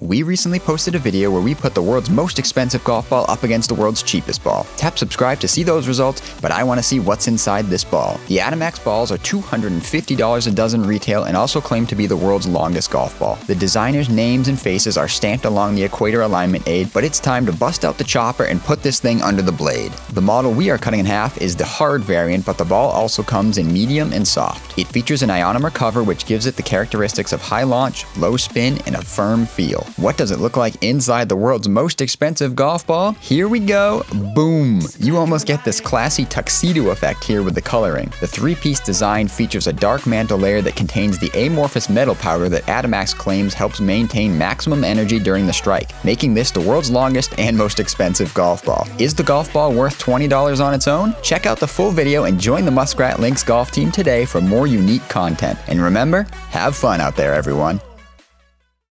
We recently posted a video where we put the world's most expensive golf ball up against the world's cheapest ball. Tap subscribe to see those results, but I want to see what's inside this ball. The Attomax balls are $250 a dozen retail and also claim to be the world's longest golf ball. The designer's names and faces are stamped along the equator alignment aid, but it's time to bust out the chopper and put this thing under the blade. The model we are cutting in half is the hard variant, but the ball also comes in medium and soft. It features an ionomer cover which gives it the characteristics of high launch, low spin, and a firm feel. What does it look like inside the world's most expensive golf ball? Here we go. Boom! You almost get this classy tuxedo effect here with the coloring. The three-piece design features a dark mantle layer that contains the amorphous metal powder that Attomax claims helps maintain maximum energy during the strike, making this the world's longest and most expensive golf ball. Is the golf ball worth $20 on its own? Check out the full video and join the Muskrat Links golf team today for more unique content. And remember, have fun out there, everyone.